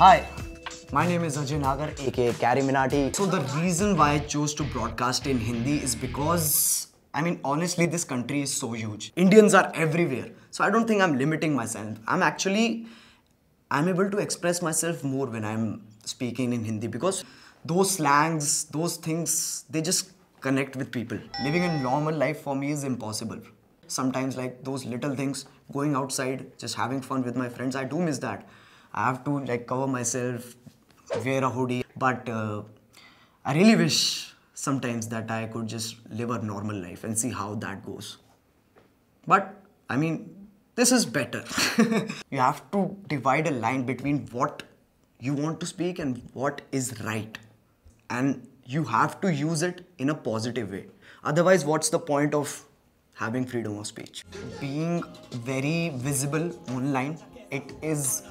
Hi, my name is Ajey Nagar, aka Carry Minati. So, the reason why I chose to broadcast in Hindi is because, I mean, honestly, this country is so huge. Indians are everywhere. So, I don't think I'm limiting myself. I'm actually, I'm able to express myself more when I'm speaking in Hindi because those slangs, those things, they just connect with people. Living a normal life for me is impossible. Sometimes, like those little things, going outside, just having fun with my friends, I do miss that. I have to like cover myself, wear a hoodie, but uh, I really wish sometimes that I could just live a normal life and see how that goes. But I mean, this is better. you have to divide a line between what you want to speak and what is right. And you have to use it in a positive way. Otherwise, what's the point of having freedom of speech? Being very visible online, it is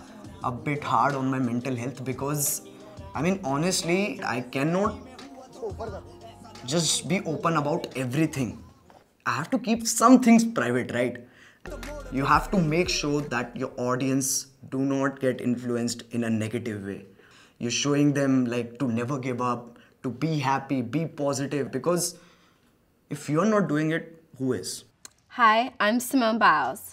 a bit hard on my mental health because, I mean, honestly, I cannot just be open about everything. I have to keep some things private, right? You have to make sure that your audience do not get influenced in a negative way. You're showing them like to never give up, to be happy, be positive because if you're not doing it, who is? Hi, I'm Simone Biles.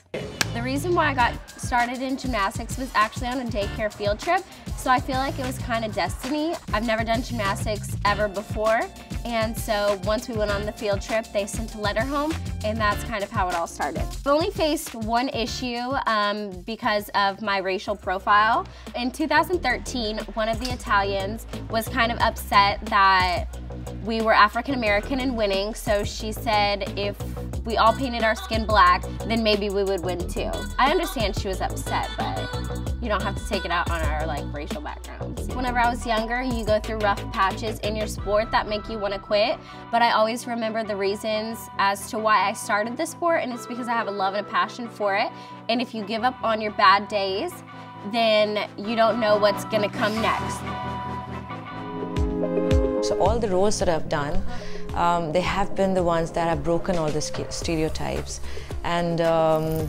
The reason why I got started in gymnastics was actually on a daycare field trip, so I feel like it was kind of destiny. I've never done gymnastics ever before, and so once we went on the field trip, they sent a letter home, and that's kind of how it all started. I've only faced one issue um, because of my racial profile. In 2013, one of the Italians was kind of upset that we were African American and winning, so she said if we all painted our skin black, then maybe we would win too. I understand she was upset, but you don't have to take it out on our like racial backgrounds. Whenever I was younger, you go through rough patches in your sport that make you want to quit, but I always remember the reasons as to why I started the sport, and it's because I have a love and a passion for it. And if you give up on your bad days, then you don't know what's gonna come next. So all the roles that I've done, um, they have been the ones that have broken all the stereotypes. And um,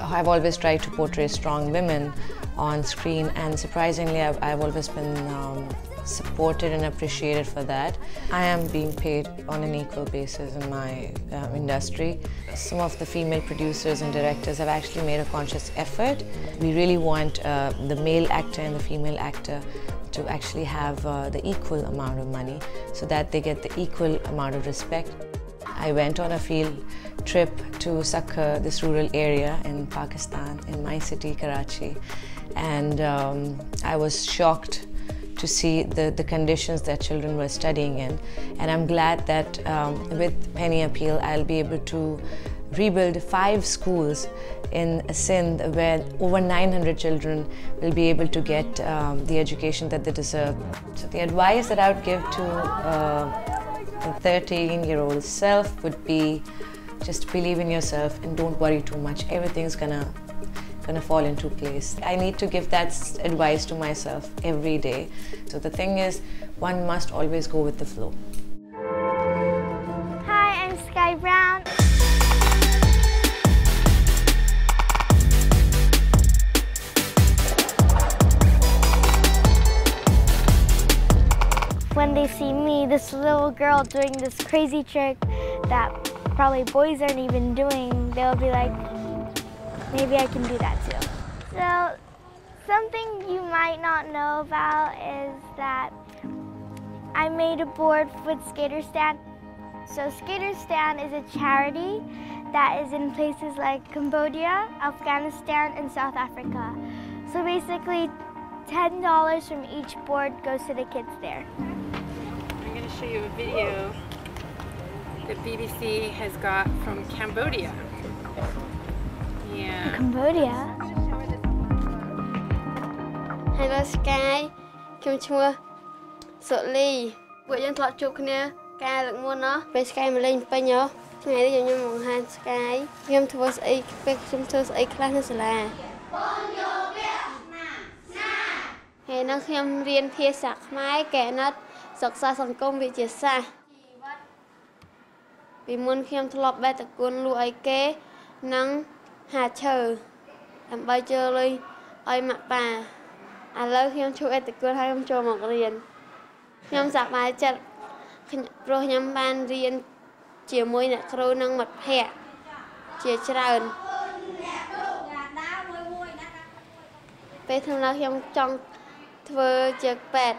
I've always tried to portray strong women on screen and surprisingly I've, I've always been um, supported and appreciated for that. I am being paid on an equal basis in my uh, industry. Some of the female producers and directors have actually made a conscious effort. We really want uh, the male actor and the female actor to actually have uh, the equal amount of money so that they get the equal amount of respect. I went on a field trip to Sakha, this rural area in Pakistan, in my city, Karachi, and um, I was shocked to see the, the conditions that children were studying in. And I'm glad that um, with Penny Appeal, I'll be able to rebuild five schools in Sindh where over 900 children will be able to get um, the education that they deserve. So the advice that I would give to uh, a 13 year old self would be just believe in yourself and don't worry too much. Everything's gonna gonna fall into place. I need to give that advice to myself every day. So the thing is, one must always go with the flow. Hi, I'm Sky Brown. When they see me, this little girl doing this crazy trick that probably boys aren't even doing, they'll be like, maybe I can do that too. So something you might not know about is that I made a board with Skateistan. So Skateistan is a charity that is in places like Cambodia, Afghanistan, and South Africa. So basically, $10 from each board goes to the kids there. I'm going to show you a video that BBC has got from Cambodia. Yeah. Cambodia? Hello Sky ខ្ញុំឈ្មោះសុលីពួកយើងធ្លាប់ជួបគ្នា កាលលើកមុនណោះពេល Sky មកលេងពេញហ៎ថ្ងៃនេះខ្ញុំបង្ហាញ Sky ខ្ញុំធ្វើស្អីពេលខ្ញុំធ្វើស្អីខ្លះនៅសាលាបងយកវាណាណាហើយនៅខ្ញុំរៀនភាសាខ្មែរកែណិតសិក្សាសង្គមវិទ្យាសាស្ត្រពីមុនខ្ញុំធ្លាប់បែតតគុណលក់អីគេនិង ហាឈើដើម្បីជើលុយឲ្យម៉ាក់ប៉ាឥឡូវខ្ញុំជួយអតិគលហើយខ្ញុំចូលមករៀនខ្ញុំសប្បាយចិត្តព្រោះខ្ញុំបានរៀនជាមួយអ្នកគ្រូនិងមិត្តភ័ក្តិជាច្រើនពេលធ្វើឡើងខ្ញុំចង់ធ្វើជាពេទ្យ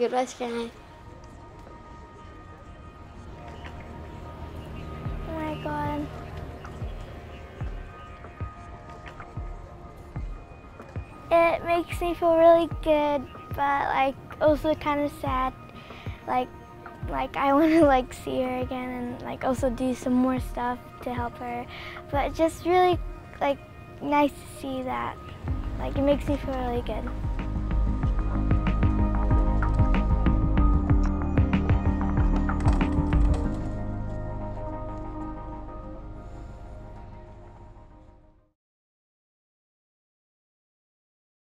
យុទ្ធ It makes me feel really good, but like also kind of sad. Like, like I want to like see her again and like also do some more stuff to help her. But just really like nice to see that. Like it makes me feel really good.